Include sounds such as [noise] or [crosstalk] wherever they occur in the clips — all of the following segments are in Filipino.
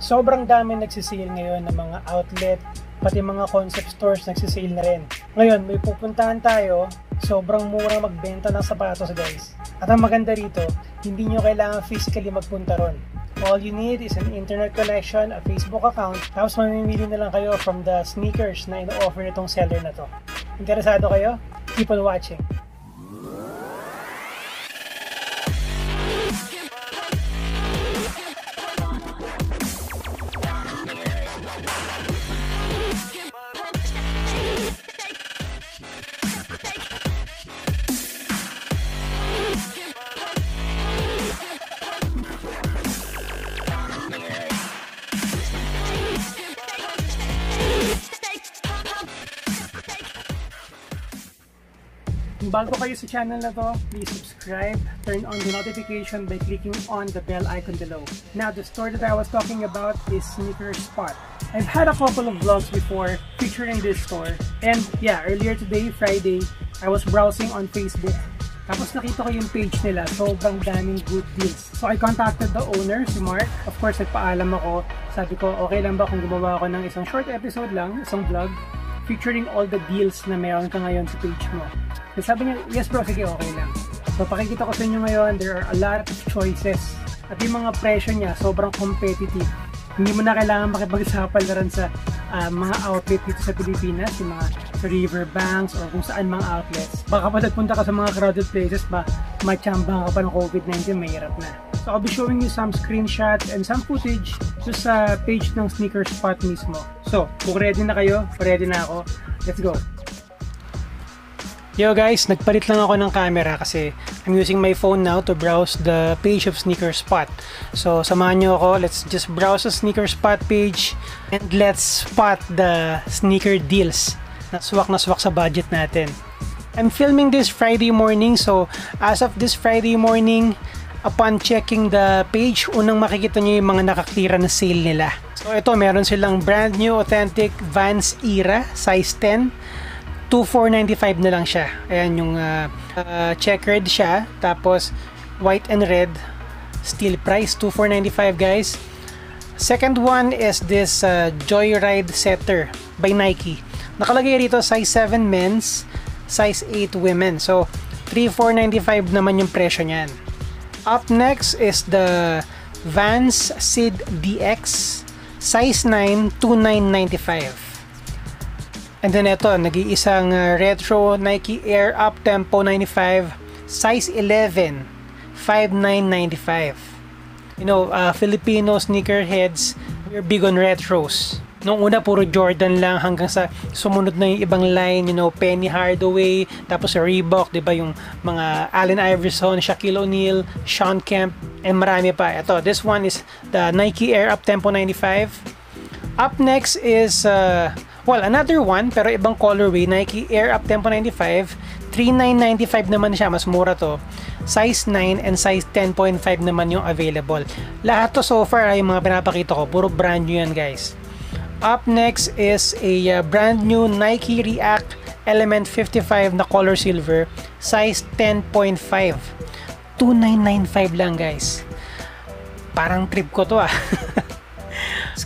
sobrang dami nagsisale ngayon ng mga outlet, pati mga concept stores nagsisale na rin. Ngayon, may pupuntahan tayo, sobrang mura magbenta ng sapatos guys. At ang maganda rito, hindi nyo kailangan physically magpunta ron. All you need is an internet connection, a Facebook account, tapos mamimili na lang kayo from the sneakers na ino-offer nitong seller na to. Interesado kayo? Keep on watching. Bago kayo sa channel na to, please subscribe, turn on the notification by clicking on the bell icon below. Now, the store that I was talking about is Sneaker Spot. I've had a couple of vlogs before featuring this store. And yeah, earlier today, Friday, I was browsing on Facebook. Tapos nakita ko yung page nila, sobrang daming good deals. So I contacted the owner, si Mark. Of course, nagpaalam ako. Sabi ko, okay lang ba kung gumawa ako ng isang short episode lang, isang vlog, featuring all the deals na meron ka ngayon sa page mo. So sabi niya, yes bro, sige, okay lang. So pakikita ko sa inyo ngayon, there are a lot of choices. At yung mga presyo niya, sobrang competitive. Hindi mo na kailangan makipagsapal na rin sa uh, mga outlet dito sa Pilipinas, yung mga riverbanks or kung saan mga outlets. Baka pa nagpunta ka sa mga crowded places ba, machambang ka pa ng COVID-19, mahirap na. So I'll be showing you some screenshots and some footage so sa page ng Sneaker Spot mismo. So, kung ready na kayo, ready na ako, let's go! Yo guys, nagpalit lang ako ng camera kasi I'm using my phone now to browse the page of Sneaker Spot. So, samahan nyo ako. Let's just browse the Sneaker Spot page and let's spot the sneaker deals na swak na swak sa budget natin. I'm filming this Friday morning so as of this Friday morning upon checking the page, unang makikita nyo yung mga nakaklira na sale nila. So ito, meron silang brand new authentic Vans Era size 10 2495 na lang siya. Ayan yung uh, uh, checkered siya. Tapos white and red. Steel price 2495 guys. Second one is this uh, Joyride Setter by Nike. Nakalagay rito size 7 men's, size 8 women. So 3495 naman yung presyo niyan. Up next is the Vans Sid DX size 9 2995. And then ito, nag-iisang uh, retro Nike Air Up Tempo 95 size 11 5995. You know, uh, Filipino sneakerheads, we're big on retros. Nung una puro Jordan lang hanggang sa sumunod na yung ibang line, you know, Penny Hardaway, tapos Reebok, 'di ba, yung mga Allen Iverson, Shaquille O'Neal, Sean Kemp, and marami pa. Ito, this one is the Nike Air Up Tempo 95. Up next is uh, Well, another one, pero ibang colorway, Nike Air Up Tempo 95. 3995 naman siya, mas mura to. Size 9 and size 10.5 naman yung available. Lahat to so far ay mga pinapakita ko, puro brand new yan guys. Up next is a uh, brand new Nike React Element 55 na color silver, size 10.5. 2995 lang guys. Parang trip ko to ah. [laughs]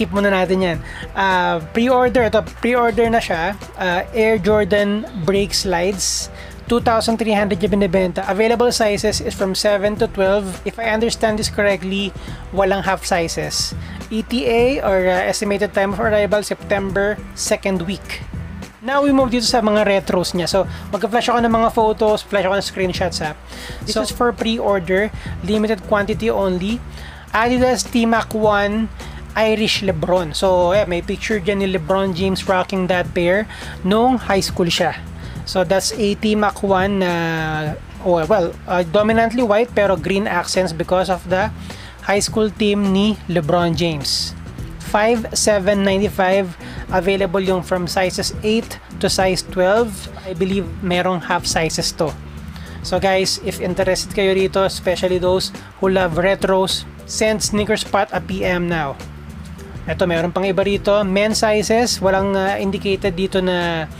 skip muna natin yan. Uh, pre-order, ito, pre-order na siya. Uh, Air Jordan Brake Slides. 2,300 yung binibenta. Available sizes is from 7 to 12. If I understand this correctly, walang half sizes. ETA or uh, estimated time of arrival, September 2nd week. Now we move dito sa mga retros niya. So, magka-flash ako ng mga photos, flash ako ng screenshots ha. This so, is for pre-order, limited quantity only. Adidas T-Mac 1 Irish Lebron. So, yeah, may picture dyan ni Lebron James rocking that pair nung high school siya. So, that's a T-Mac 1 na, uh, well, uh, dominantly white pero green accents because of the high school team ni Lebron James. 5,795 available yung from sizes 8 to size 12. I believe merong half sizes to. So guys, if interested kayo dito, especially those who love retros, send Sneakers Spot a PM now. Ito, meron pang iba rito. Men sizes, walang uh, indicated dito na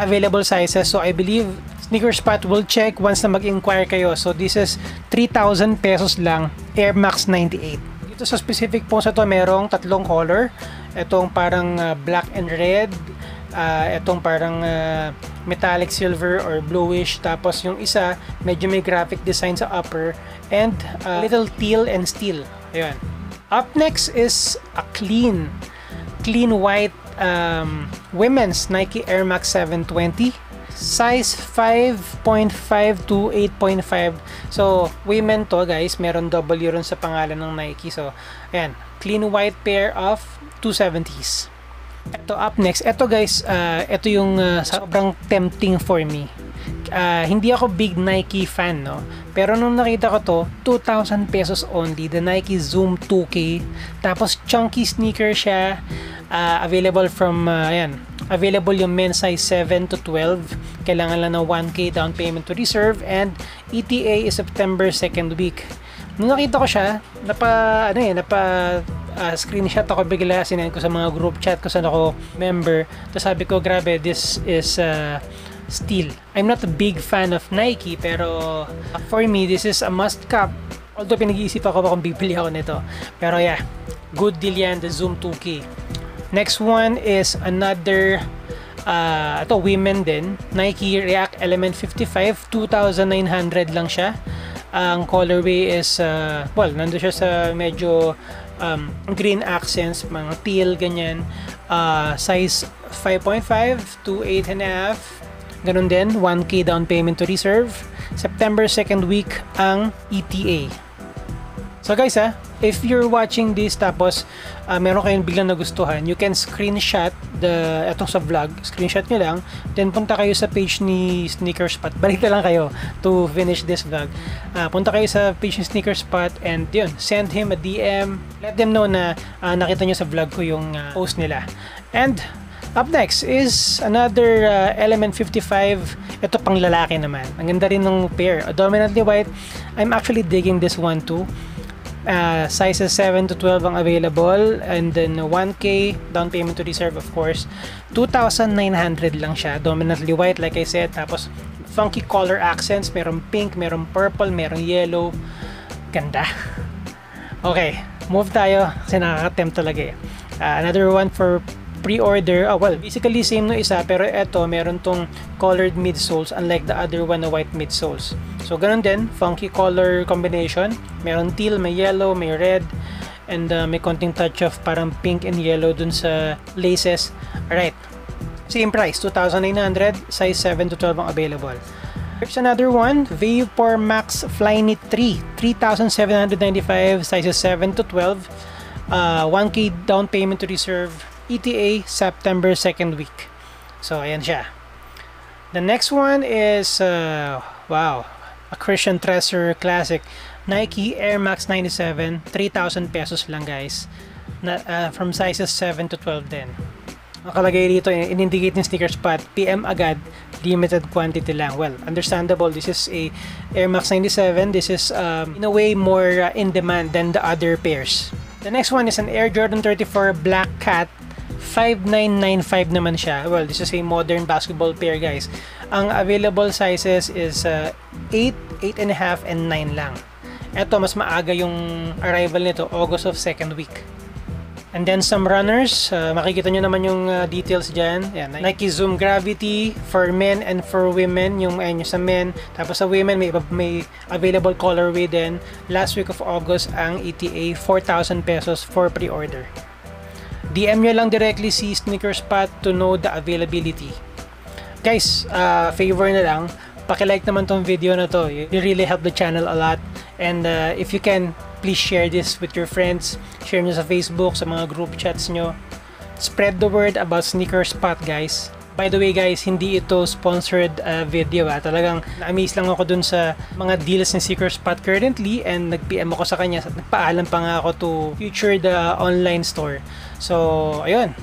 available sizes. So, I believe Sneaker Spot will check once na mag-inquire kayo. So, this is 3,000 pesos lang, Air Max 98. Dito sa specific po sa to, merong tatlong color. Itong parang uh, black and red, uh, itong parang uh, metallic silver or bluish tapos yung isa medyo may graphic design sa upper and uh, little teal and steel ayun up next is a clean clean white um, women's Nike Air Max 720 size 5.5 to 8.5 so women to guys meron W ron sa pangalan ng Nike so ayan clean white pair of 270s ito up next. Ito guys, uh, ito yung uh, sobrang tempting for me. Uh, hindi ako big Nike fan, no? Pero nung nakita ko to, 2,000 pesos only. The Nike Zoom 2K. Tapos chunky sneaker siya. Uh, available from, uh, ayan, available yung men's size 7 to 12. Kailangan lang ng 1K down payment to reserve. And ETA is September 2nd week. Nung nakita ko siya, napa, ano eh, napa uh, screenshot ako bigla, sinend ko sa mga group chat ko sa ako member. Tapos sabi ko, grabe, this is uh, steel. I'm not a big fan of Nike, pero for me, this is a must cap. Although pinag-iisip ako kung bibili ako nito. Pero yeah, good deal yan, the Zoom 2K. Next one is another uh, ito women din Nike React Element 55 2,900 lang siya ang colorway is uh, well nando siya sa medyo um, green accents, mga teal, ganyan. Uh, size 5.5 to 8.5. Ganun din, 1K down payment to reserve. September 2nd week ang ETA. So guys ha, if you're watching this tapos uh, meron kayong biglang nagustuhan, you can screenshot the etong sa vlog, screenshot nyo lang, then punta kayo sa page ni Sneaker Spot. [laughs] Balik lang kayo to finish this vlog. Uh, punta kayo sa page ni Sneaker Spot and yun, send him a DM. Let them know na uh, nakita nyo sa vlog ko yung uh, post nila. And Up next is another uh, Element 55. Ito pang lalaki naman. Ang ganda rin ng pair. Dominantly white. I'm actually digging this one too. Uh, sizes 7 to 12 ang available. And then 1k down payment to reserve of course. 2,900 lang siya. Dominantly white like I said. Tapos funky color accents. Merong pink, merong purple, merong yellow. Ganda. [laughs] Okay, move tayo kasi nakaka-tempt talaga eh. Uh, another one for pre-order, oh, well, basically same no isa, pero ito, meron tong colored midsoles unlike the other one na white midsoles. So, ganun din, funky color combination. Meron teal, may yellow, may red, and uh, may konting touch of parang pink and yellow dun sa laces. Alright, same price, 2,900, size 7 to 12 ang available. Here's another one, Vapor Max Flyknit 3, 3,795, sizes 7 to 12, uh, 1K down payment to reserve, ETA September 2nd week. So, ayan siya. The next one is, uh, wow, a Christian Treasure Classic. Nike Air Max 97, 3,000 pesos lang guys. Na, uh, from sizes 7 to 12 din. Nakalagay dito, in-indicate ng sticker spot, PM agad, limited quantity lang. Well, understandable. This is a Air Max 97. This is um, in a way more uh, in demand than the other pairs. The next one is an Air Jordan 34 Black Cat 5995 naman siya. Well, this is a modern basketball pair, guys. Ang available sizes is uh, 8, 8.5, and 9 lang. Ito, mas maaga yung arrival nito, August of second week. And then some runners, uh, makikita nyo naman yung uh, details dyan. Yan, Nike Zoom Gravity for men and for women, yung ayun, sa men. Tapos sa women, may, may available colorway din. Last week of August, ang ETA, 4,000 pesos for pre-order. DM nyo lang directly si Sneaker Spot to know the availability. Guys, uh, favor na lang, pakilike naman tong video na to. You really help the channel a lot. And uh, if you can, please share this with your friends. Share nyo sa Facebook, sa mga group chats nyo. Spread the word about Sneaker Spot, guys. By the way guys, hindi ito sponsored uh, video ah. Talagang na-amaze lang ako dun sa mga deals ni Seeker Spot currently and nag-PM ako sa kanya. Nagpaalam pa nga ako to future the online store. So, ayun.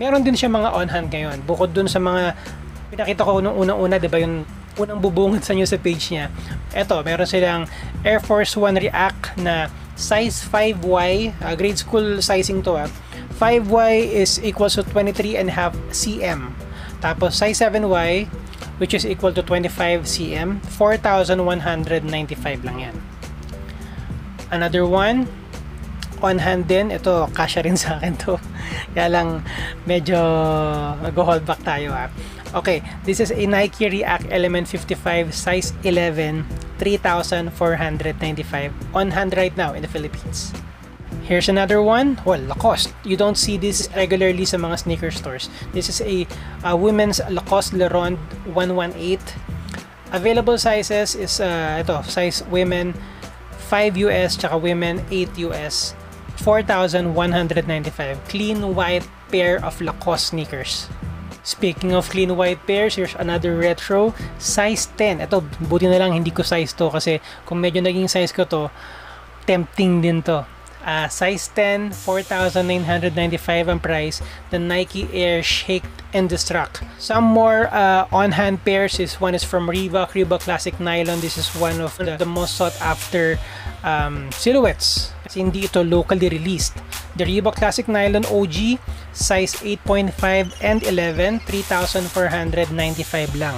Meron din siya mga on-hand ngayon. Bukod dun sa mga pinakita ko nung unang-una, 'di ba, yung unang bubungad sa inyo sa page niya. Ito, meron silang Air Force One React na size 5Y, uh, grade school sizing to ah. 5Y is equals to 23 and half cm. Tapos size 7Y which is equal to 25 cm, 4,195 lang yan. Another one, on hand din. Ito, kasya rin [laughs] sa akin to. Kaya lang, medyo mag-hold back tayo ha. Okay, this is a Nike React Element 55 size 11, 3,495 on hand right now in the Philippines. Here's another one. Well, Lacoste. You don't see this regularly sa mga sneaker stores. This is a, a women's Lacoste Le Ronde 118. Available sizes is uh, ito, size women 5 US tsaka women 8 US. 4,195. Clean white pair of Lacoste sneakers. Speaking of clean white pairs, here's another retro size 10. Ito, buti na lang hindi ko size to kasi kung medyo naging size ko to, tempting din to. Uh, size 10, 4,995 ang price. The Nike Air Shake and Destruct. Some more uh, on-hand pairs is one is from Reebok, Reebok Classic Nylon. This is one of the, the most sought after um, silhouettes. Kasi hindi ito locally released. The Reebok Classic Nylon OG, size 8.5 and 11, 3,495 lang.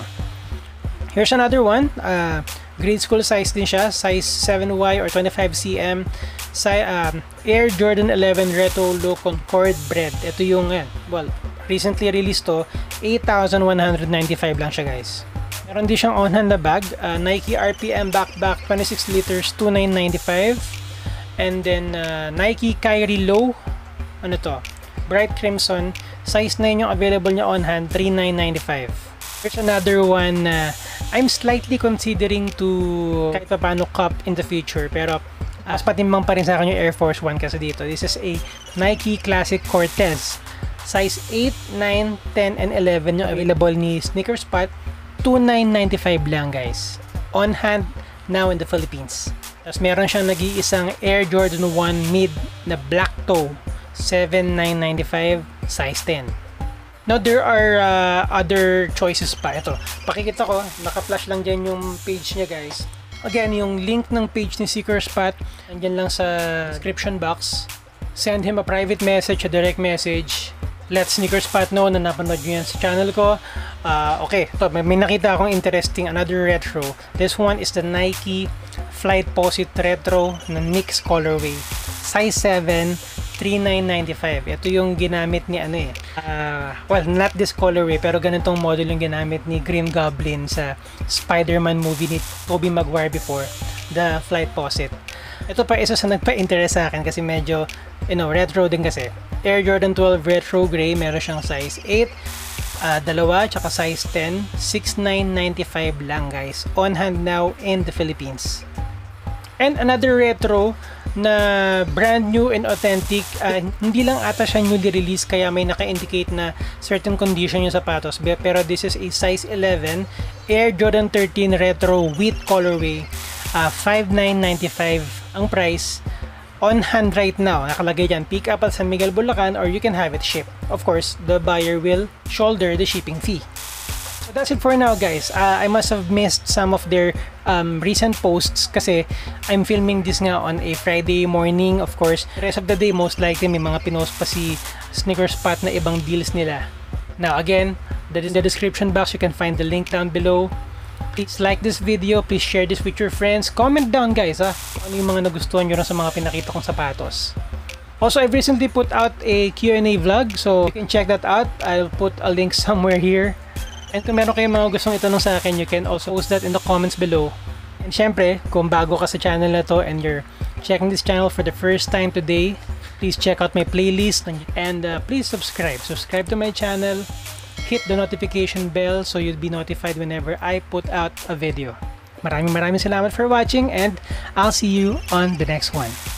Here's another one. Uh, grade school size din siya. Size 7Y or 25cm. Si, um, Air Jordan 11 Retro Low Concord Bread. Ito yung, yan, well, recently released to. 8,195 lang siya guys. Meron din siyang on-hand na bag. Uh, Nike RPM Backpack 26 liters 2,995. And then uh, Nike Kyrie Low. Ano to? Bright Crimson. Size 9 yung available niya on-hand. 3,995. Here's another one na I'm slightly considering to kahit pa paano cup in the future. Pero as patimbang pa rin sa akin yung Air Force 1 kasi dito. This is a Nike Classic Cortez. Size 8, 9, 10, and 11 yung available ni Sneaker Spot. 2,995 lang guys. On hand now in the Philippines. Tapos meron siyang nag-iisang Air Jordan 1 mid na black toe. 7,995 size 10. Now, there are uh, other choices pa. Ito, pakikita ko, naka-flash lang dyan yung page niya guys. Again, yung link ng page ni Seeker Spot, andyan lang sa description box. Send him a private message, a direct message. Let Sneaker Spot know na napanood nyo yan sa channel ko. Uh, okay, ito, may, may nakita akong interesting, another retro. This one is the Nike Flight Posit Retro na Nix colorway. Size 7, 3995. Ito yung ginamit ni ano eh. Uh, well, not this colorway pero ganitong model yung ginamit ni Grim Goblin sa Spider-Man movie ni Tobey Maguire before, The Flight Posit. Ito pa isa sa nagpa-interest sa akin kasi medyo you know, retro din kasi. Air Jordan 12 Retro Gray, meron siyang size 8, uh, dalawa, tsaka size 10, 6,995 lang guys. On hand now in the Philippines. And another retro na brand new and authentic. Uh, hindi lang ata siya newly release kaya may naka-indicate na certain condition yung sapatos. Pero this is a size 11 Air Jordan 13 Retro with colorway. Uh, 5,995 ang price on hand right now. Nakalagay dyan, pick up at San Miguel, Bulacan or you can have it shipped. Of course, the buyer will shoulder the shipping fee. That's it for now guys. Uh, I must have missed some of their um, recent posts kasi I'm filming this nga on a Friday morning of course. The rest of the day most likely may mga pinost pa si Sneaker Spot na ibang deals nila. Now again, that is the description box. You can find the link down below. Please like this video, please share this with your friends. Comment down guys ha, ano yung mga nagustuhan nyo na sa mga pinakita kong sapatos. Also, I've recently put out a Q&A vlog, so you can check that out. I'll put a link somewhere here. And kung meron kayong mga gustong itanong sa akin, you can also post that in the comments below. And syempre, kung bago ka sa channel na to and you're checking this channel for the first time today, please check out my playlist and uh, please subscribe. Subscribe to my channel, hit the notification bell so you'll be notified whenever I put out a video. Maraming maraming salamat for watching and I'll see you on the next one.